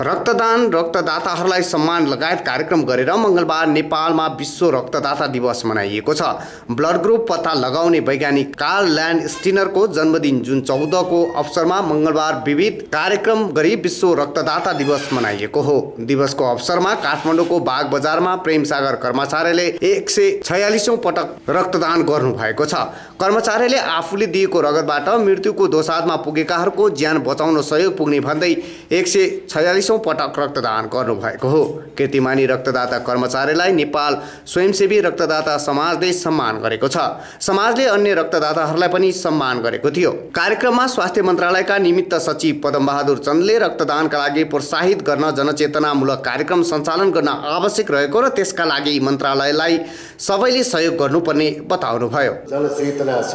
रक्तदान रक्तदाताहरूलाई सम्मान लगायत कार्यक्रम गरेर मङ्गलबार नेपालमा विश्व रक्तदाता दिवस मनाइएको छ। ब्लड ग्रुप पत्ता लगाउने वैज्ञानिक कार्ल ल्यान्ड स्टिनरको जन्मदिन जुन चौधको अवसरमा मङ्गलबार विविध कार्यक्रम गरी विश्व रक्तदाता दिवस मनाइएको हो। दिवसको अवसरमा काठमाडौँको बाग बजारमा प्रेमसागर कर्मचारीले एक सय छयालिसौँ पटक रक्तदान गर्नुभएको छ। कर्मचारीले आफूले दिएको रगतबाट मृत्युको दोसादमा पुगेकाहरूको ज्यान बचाउन सहयोग पुग्ने भन्दै एक सय छयालिसौँ पटक रक्तदान गर्नुभएको हो। कीर्तिमानी रक्तदाता कर्मचारीलाई नेपाल स्वयंसेवी रक्तदाता समाजले सम्मान गरेको छ। समाजले अन्य रक्तदाताहरूलाई पनि सम्मान गरेको थियो। कार्यक्रममा स्वास्थ्य मन्त्रालयका निमित्त सचिव पदमबहादुर चन्दले रक्तदानका लागि प्रोत्साहित गर्न जनचेतनामूलक कार्यक्रम सञ्चालन गर्न आवश्यक रहेको र त्यसका लागि मन्त्रालयलाई सबैले सहयोग गर्नुपर्ने बताउनुभयो। जनचेतना छ।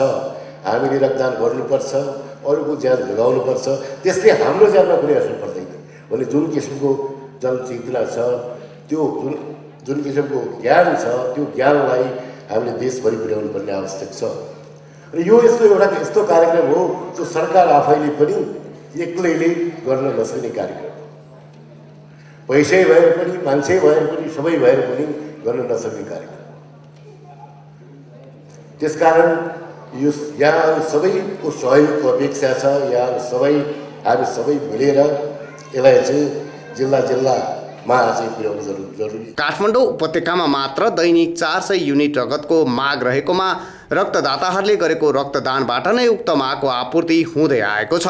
हामीले रक्तदान गर्नुपर्छ अरूको ज्यान जोगाउनुपर्छ। त्यसले हाम्रो ज्यानमा कुनै असर भने जुन किसिमको जनचेतना छ त्यो जुन जुन किसिमको ज्ञान छ त्यो ज्ञानलाई हामीले देशभरि पुर्याउनु पर्ने आवश्यक छ। र यो यस्तो एउटा यस्तो कार्यक्रम हो जो सरकार आफैले पनि एक्लैले गर्न नसक्ने कार्यक्रम पैसै भएर पनि मान्छे भएर पनि सबै भएर पनि गर्न नसक्ने कार्यक्रम त्यसकारण यो यहाँ सबैको सहयोगको अपेक्षा छ यहाँ सबै हामी सबै मिलेर यसलाई चाहिँ जिल्ला जिल्लामा चाहिँ पुर्याउनु जरुरी जरुरी। काठमाडौँ उपत्यकामा मात्र दैनिक चार सय युनिट रगतको माग रहेकोमा रक्तदाताहरूले गरेको रक्तदानबाट नै उक्त मागको आपूर्ति हुँदै आएको छ।